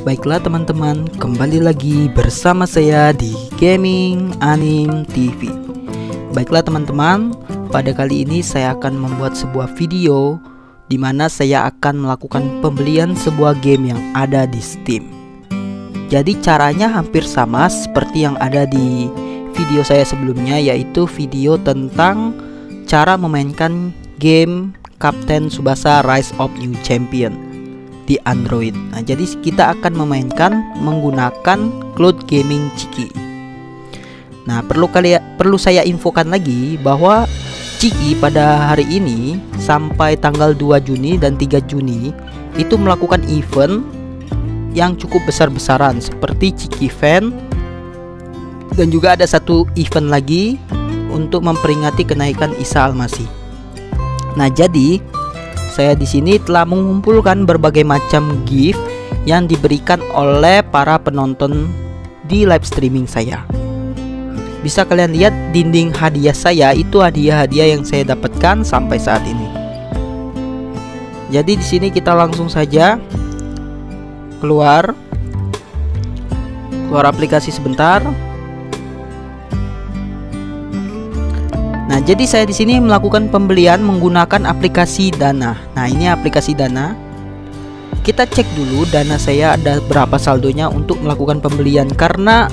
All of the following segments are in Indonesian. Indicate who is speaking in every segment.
Speaker 1: Baiklah teman-teman, kembali lagi bersama saya di Gaming Anim TV. Baiklah teman-teman, pada kali ini saya akan membuat sebuah video di mana saya akan melakukan pembelian sebuah game yang ada di Steam. Jadi caranya hampir sama seperti yang ada di video saya sebelumnya yaitu video tentang cara memainkan game Captain Subasa Rise of New Champion di Android. Nah, jadi kita akan memainkan menggunakan cloud gaming Ciki. Nah, perlu kali perlu saya infokan lagi bahwa Ciki pada hari ini sampai tanggal 2 Juni dan 3 Juni itu melakukan event yang cukup besar-besaran seperti Ciki Fan dan juga ada satu event lagi untuk memperingati kenaikan Isa Almasih. Nah, jadi saya di sini telah mengumpulkan berbagai macam gift yang diberikan oleh para penonton di live streaming saya. Bisa kalian lihat dinding hadiah saya itu hadiah-hadiah yang saya dapatkan sampai saat ini. Jadi di sini kita langsung saja keluar keluar aplikasi sebentar Nah, jadi saya di sini melakukan pembelian menggunakan aplikasi Dana. Nah, ini aplikasi Dana. Kita cek dulu dana saya ada berapa saldonya untuk melakukan pembelian karena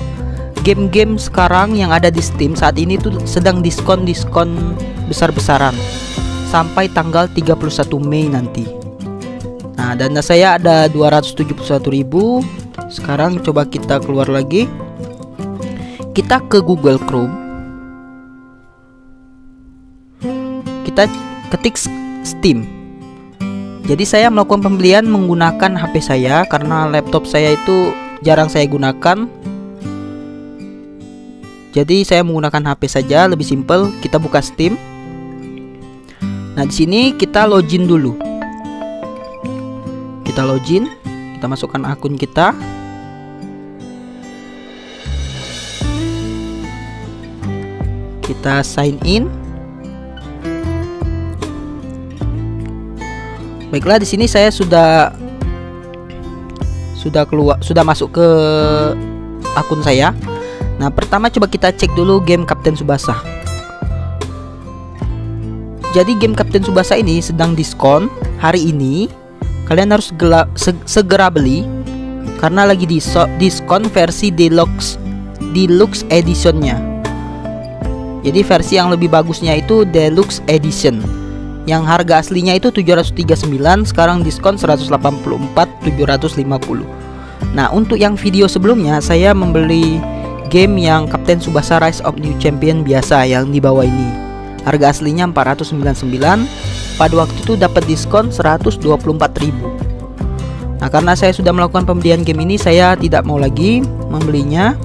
Speaker 1: game-game sekarang yang ada di Steam saat ini tuh sedang diskon-diskon besar-besaran sampai tanggal 31 Mei nanti. Nah, dana saya ada 271.000. Sekarang coba kita keluar lagi. Kita ke Google Chrome kita ketik Steam. Jadi saya melakukan pembelian menggunakan HP saya karena laptop saya itu jarang saya gunakan. Jadi saya menggunakan HP saja lebih simpel. Kita buka Steam. Nah, di sini kita login dulu. Kita login, kita masukkan akun kita. Kita sign in. Baiklah di sini saya sudah sudah keluar sudah masuk ke akun saya. Nah, pertama coba kita cek dulu game Captain Subasa. Jadi game Captain Subasa ini sedang diskon hari ini. Kalian harus segera beli karena lagi di diskon versi deluxe deluxe editionnya. Jadi versi yang lebih bagusnya itu deluxe edition yang harga aslinya itu 739 sekarang diskon 184 750 nah untuk yang video sebelumnya saya membeli game yang Captain Subasa Rise of New Champion biasa yang di bawah ini. Harga aslinya 499 pada waktu itu dapat diskon 124.000 nah karena saya sudah melakukan pembelian game ini saya tidak mau lagi membelinya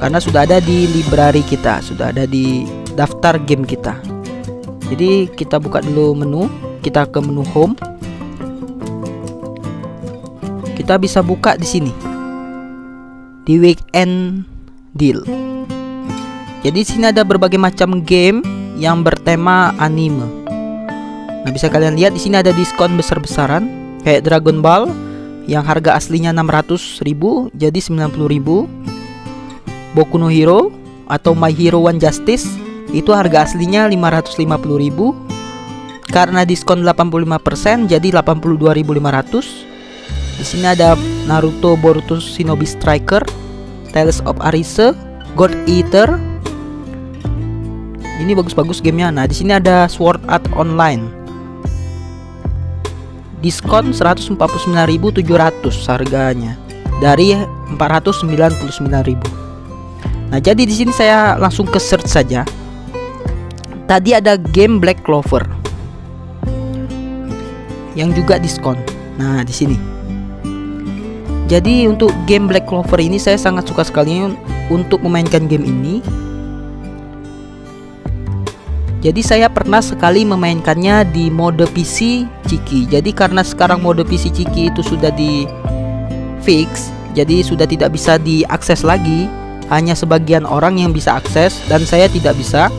Speaker 1: karena sudah ada di library kita sudah ada di daftar game kita jadi kita buka dulu menu. Kita ke menu home. Kita bisa buka di sini. Di weekend deal. Jadi di sini ada berbagai macam game yang bertema anime. Nah bisa kalian lihat di sini ada diskon besar-besaran kayak Dragon Ball yang harga aslinya 600 ribu jadi 90 ribu. Boku no Hero atau My Hero One Justice itu harga aslinya 550.000 karena diskon 85% jadi 82.500 di sini ada Naruto Boruto Shinobi Striker Tales of Arise God Eater. Ini bagus-bagus gamenya. Nah di sini ada Sword Art Online. Diskon 149.700 harganya. Dari 499.000 Nah, jadi di sini saya langsung ke search saja Tadi ada game Black Clover yang juga diskon. Nah, di sini. Jadi untuk game Black Clover ini saya sangat suka sekali untuk memainkan game ini. Jadi saya pernah sekali memainkannya di mode PC Ciki. Jadi karena sekarang mode PC Ciki itu sudah di fix, jadi sudah tidak bisa diakses lagi. Hanya sebagian orang yang bisa akses dan saya tidak bisa.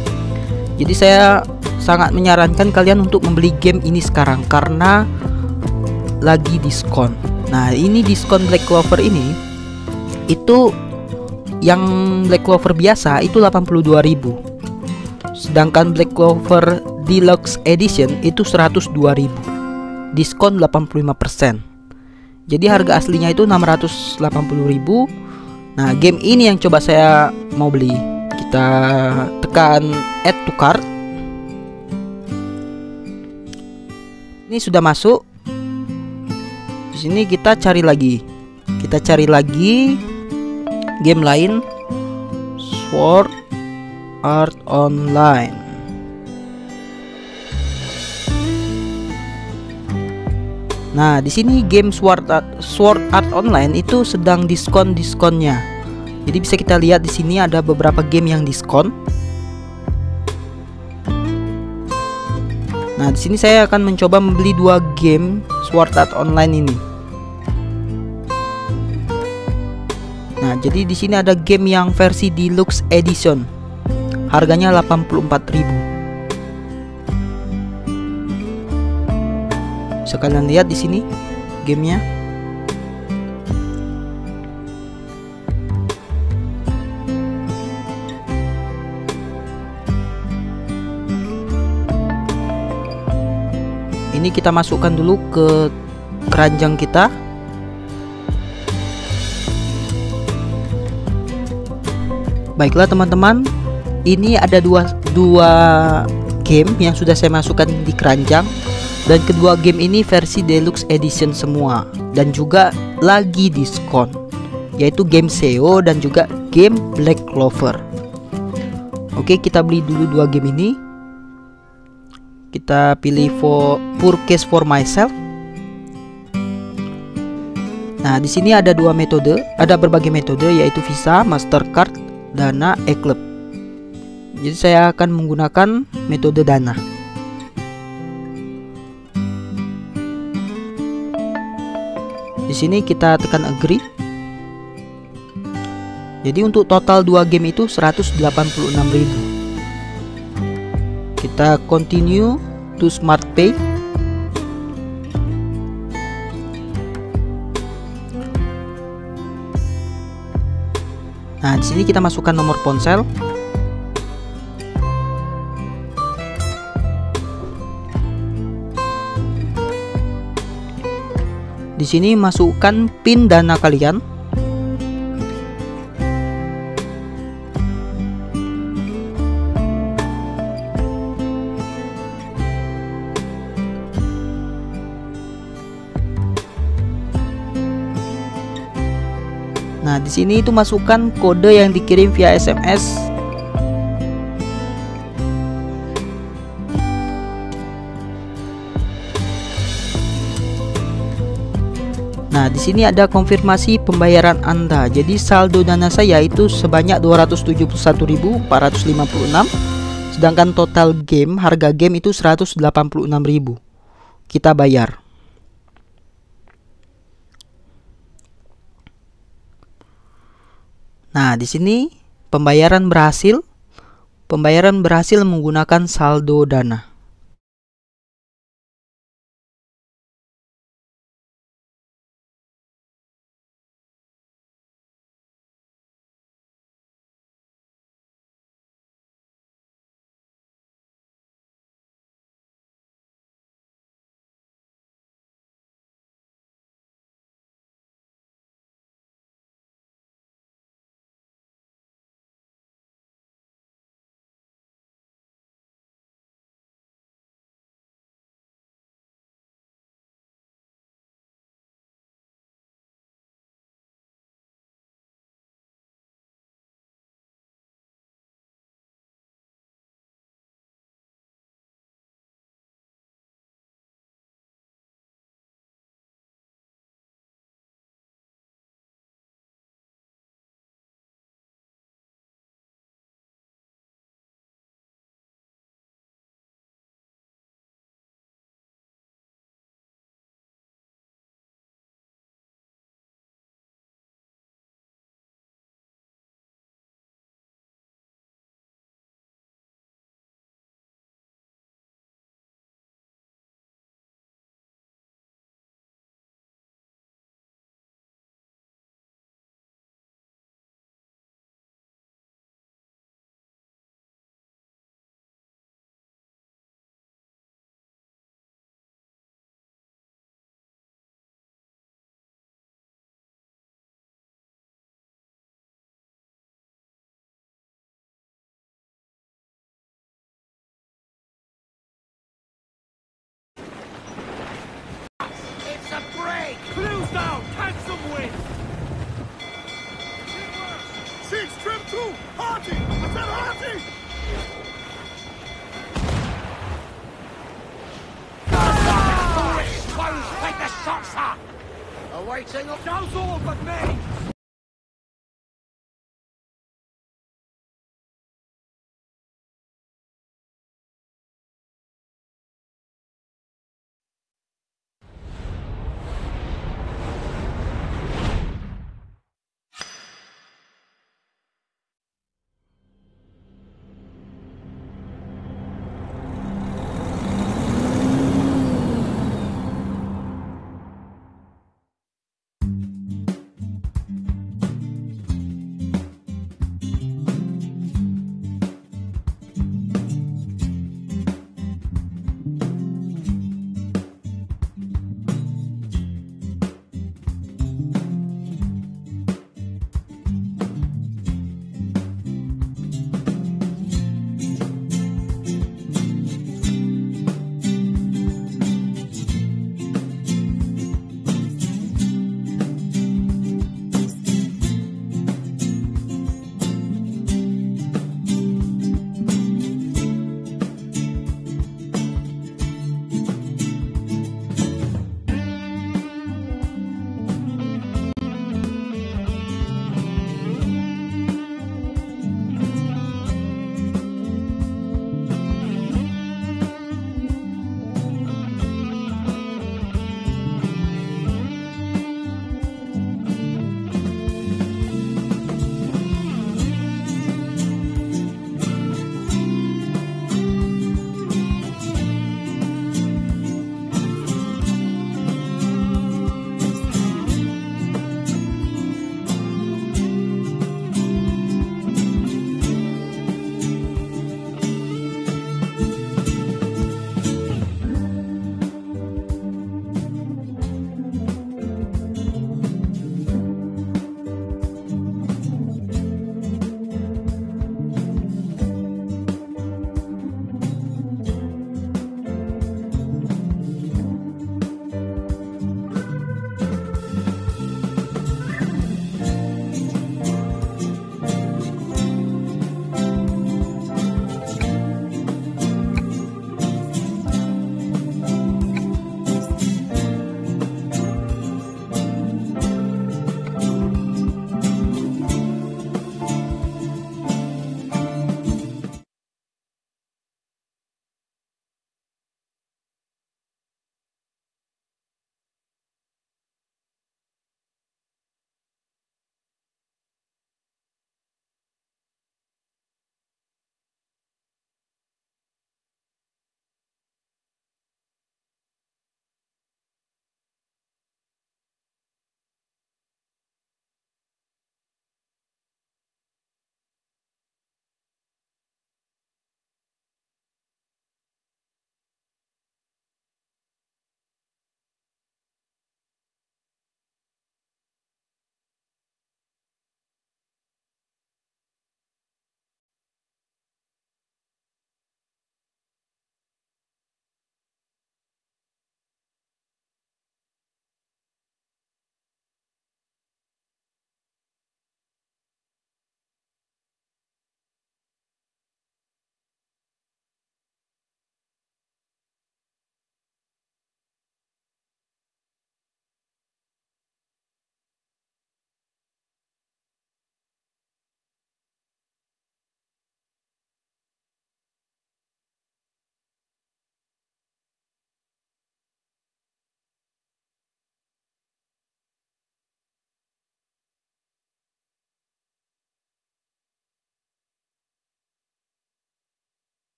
Speaker 1: Jadi saya sangat menyarankan kalian untuk membeli game ini sekarang karena lagi diskon. Nah, ini diskon Black Clover ini itu yang Black Clover biasa itu 82.000. Sedangkan Black Clover Deluxe Edition itu 102.000. Diskon 85%. Jadi harga aslinya itu 680.000. Nah, game ini yang coba saya mau beli. Kita tekan add to cart. Ini sudah masuk. Di sini kita cari lagi. Kita cari lagi game lain. Sword Art Online. Nah, di sini game Sword Art, Sword Art Online itu sedang diskon-diskonnya. Jadi bisa kita lihat di sini ada beberapa game yang diskon. Nah, di sini saya akan mencoba membeli dua game Sword Art Online ini. Nah, jadi di sini ada game yang versi deluxe edition. Harganya 84.000. Bisa kalian lihat di sini gamenya. Ini kita masukkan dulu ke keranjang kita. Baiklah teman-teman, ini ada dua dua game yang sudah saya masukkan di keranjang dan kedua game ini versi deluxe edition semua dan juga lagi diskon yaitu game SEO dan juga game Black Clover. Oke, kita beli dulu dua game ini. Kita pilih for purchase for myself. Nah, di sini ada dua metode, ada berbagai metode yaitu Visa, Mastercard, Dana, eClub. Jadi saya akan menggunakan metode Dana. Di sini kita tekan agree. Jadi untuk total dua game itu 186.000. Kita continue to Smart Pay. Nah, di sini kita masukkan nomor ponsel. Di sini masukkan PIN dana kalian. Di sini itu masukkan kode yang dikirim via SMS Nah, di sini ada konfirmasi pembayaran Anda. Jadi saldo dana saya itu sebanyak 271.456 sedangkan total game harga game itu 186.000. Kita bayar. Nah, di sini pembayaran berhasil. Pembayaran berhasil menggunakan saldo dana.
Speaker 2: Two! Archie! I said Archie!
Speaker 3: Ah! The! Awaiting of... Now's all but me!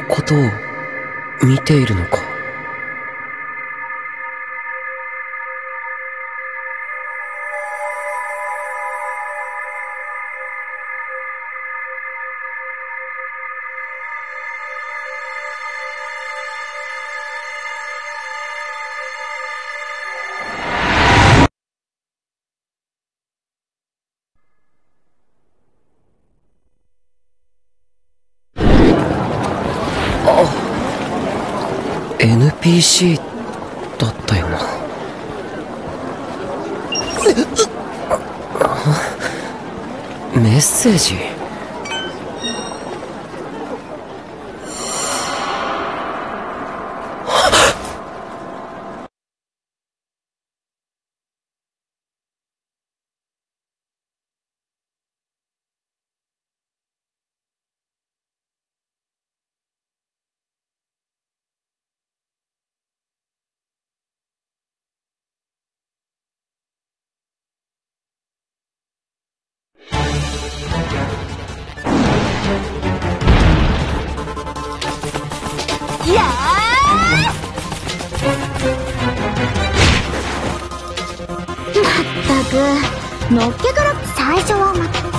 Speaker 4: のことを見ているのか。NPC だったよな。メッセージ？
Speaker 5: まったくのっけから最初はま
Speaker 6: た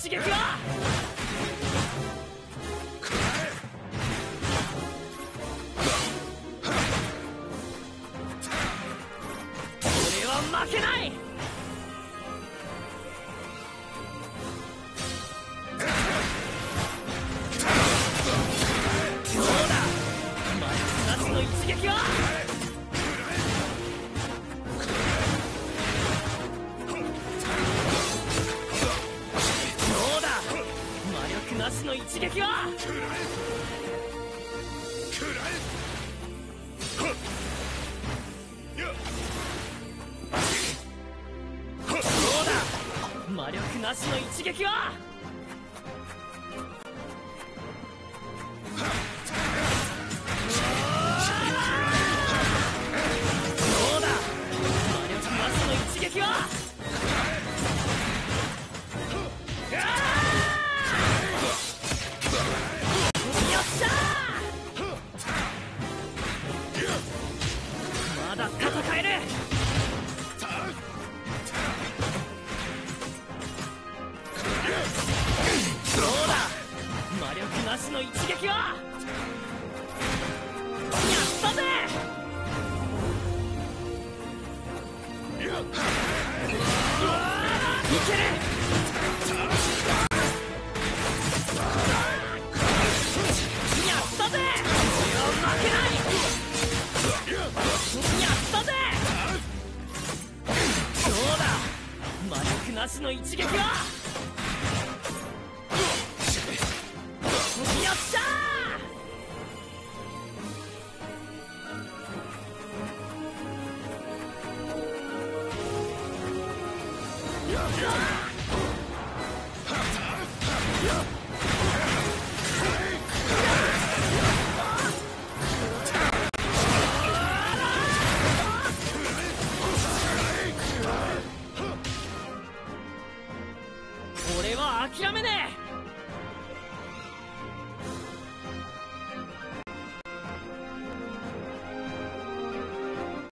Speaker 6: 지겠구나. 力なしの一撃はの一撃は